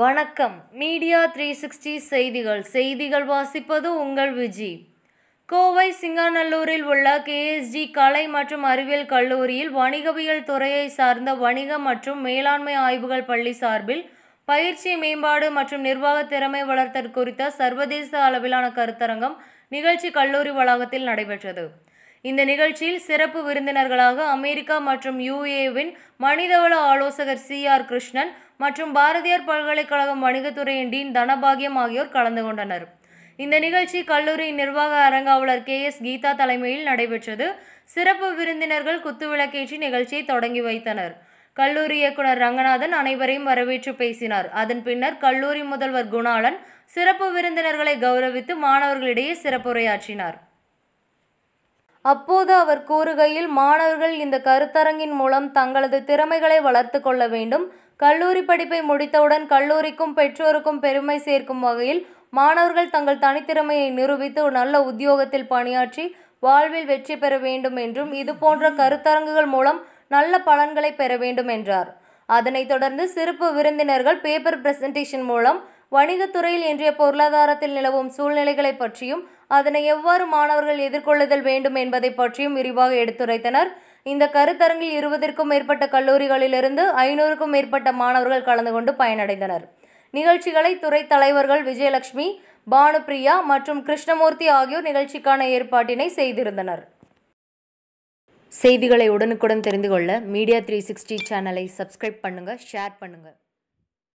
வணக்கம். Media three sixty செய்திகள். செய்திகள் வாசிப்பது உங்கள் விஜி. கோவை சிங்காநல்லூரில் உள்ள கேஎஸ்ஜி கலை மற்றும் அறிவியல் கல்லூரியில் வணிகவியல் துறையை சார்ந்த வணிக மற்றும் மேலாண்மை ஆய்வுகள் பள்ளி சார்பில் பயிற்சி மேம்பாடு மற்றும் நிர்வாக திறமை வளர்த்தல் குறித்த சர்வதேச அளவிலான கருத்தரங்கம் நிகழ்ச்சி கல்லூரி வளாகத்தில் நடைபெற்றது. இந்த நிகழ்ச்சியில் சிறப்பு விருந்தினர்களாக அமெரிக்கா மற்றும் யுஏவின் மனிதவள ஆலோசகர் சி ஆர் கிருஷ்ணன் மற்றும் பாரதியார் பல்கலைக்கழகம் வணிகத்துறையின் டீன் தனபாகியம் ஆகியோர் கலந்து கொண்டனர். இந்த நிகழ்ச்சி கல்லூரி நிர்வாக அரங்காவலர் கே எஸ் கீதா தலைமையில் நடைபெற்றது. சிறப்பு விருந்தினர்கள் குத்துவிளக்கேற்றி நிகழ்ச்சியை தொடங்கி வைத்தனர். கல்லூரி இயக்குனர் ரங்கநாதன் அனைவரையும் வரவேற்று பேசினார். அதன் பின்னர் கல்லூரி முதல்வர் குணாளன் சிறப்பு விருந்தினர்களை கௌரவித்து மாணவர்களிடையே சிறப்புரையாற்றினார். அப்போது அவர் கூறுகையில் மாணவர்கள் இந்த கருத்தரங்கின் மூலம் தங்களது திறமைகளை வளர்த்து கொள்ள வேண்டும். கல்லூரி படிப்பை முடித்தவுடன் கல்லூரிக்கும் பெற்றோருக்கும் பெருமை சேர்க்கும் வகையில் மாணவர்கள் தங்கள் தனித்திறமையை நிரூபித்து ஒரு நல்ல உத்தியோகத்தில் பணியாற்றி வாழ்வில் வெற்றி பெற வேண்டும் என்றும் இது போன்ற கருத்தரங்குகள் மூலம் நல்ல பலன்களை பெற வேண்டும் என்றார். அதனைத் தொடர்ந்து சிறப்பு விருந்தினர்கள் பேப்பர் பிரசன்டேஷன் மூலம் வணிகத்துறையில் இன்றைய பொருளாதாரத்தில் நிலவும் சூழ்நிலைகளை பற்றியும் அதனை எவ்வாறு மாணவர்கள் எதிர்கொள்ளுதல் வேண்டும் என்பதை பற்றியும் விரிவாக எடுத்துரைத்தனர். இந்த கருத்தரங்கில் இருபதிற்கும் மேற்பட்ட கல்லூரிகளிலிருந்து ஐநூறுக்கும் மேற்பட்ட மாணவர்கள் கலந்து கொண்டு பயனடைந்தனர். நிகழ்ச்சிகளை துறை தலைவர்கள் விஜயலட்சுமி பானுபிரியா மற்றும் கிருஷ்ணமூர்த்தி ஆகியோர் நிகழ்ச்சிக்கான ஏற்பாட்டினை செய்திருந்தனர். செய்திகளை உடனுக்குடன் தெரிந்து கொள்ள மீடியா த்ரீ சிக்ஸ்டி சேனலை சப்ஸ்கிரைப் பண்ணுங்கள் ஷேர் பண்ணுங்கள்